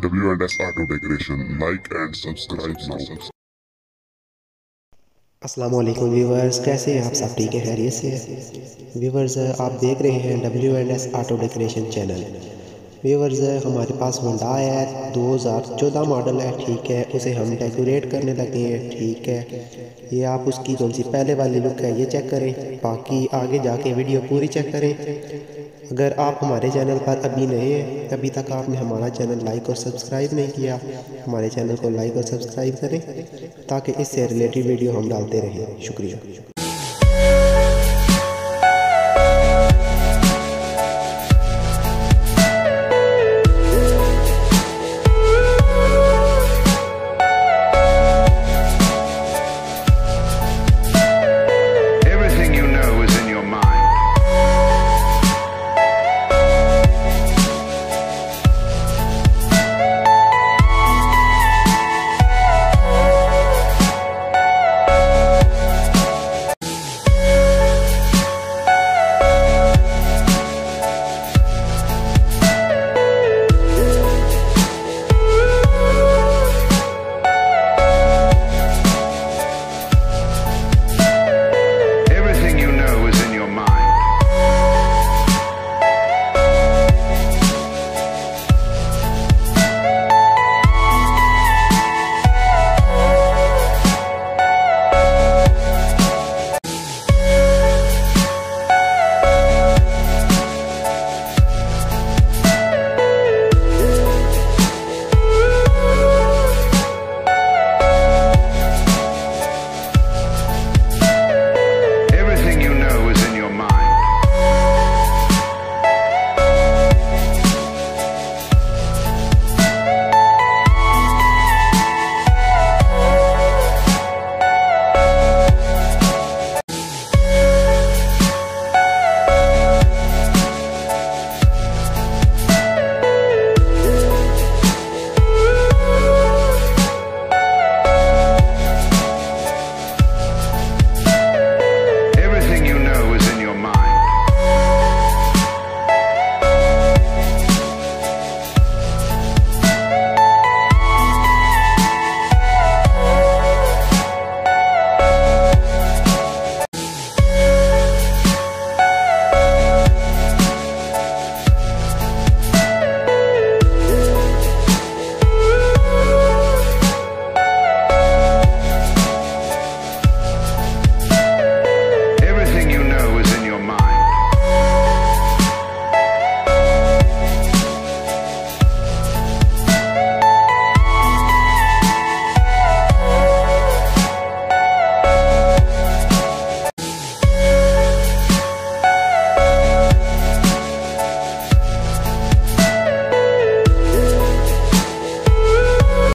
W&S Auto Decoration. Like and subscribe now. वालेकुम viewers कैसे हैं आप सब ठीक है, खैरियत से व्यूवर्स आप देख रहे हैं W and S auto decoration channel viewers हमारे पास होंडा है 2014 मॉडल है, ठीक है। उसे हम डेकोरेट करने लगे हैं, ठीक है। ये आप उसकी कौन सी पहले वाली लुक है, ये चेक करें। बाकी आगे जाके वीडियो पूरी चेक करें। अगर आप हमारे चैनल पर अभी नए हैं अभी तक आपने हमारा चैनल लाइक और सब्सक्राइब नहीं किया, हमारे चैनल को लाइक और सब्सक्राइब करें, ताकि इससे रिलेटेड वीडियो हम डालते रहें। शुक्रिया।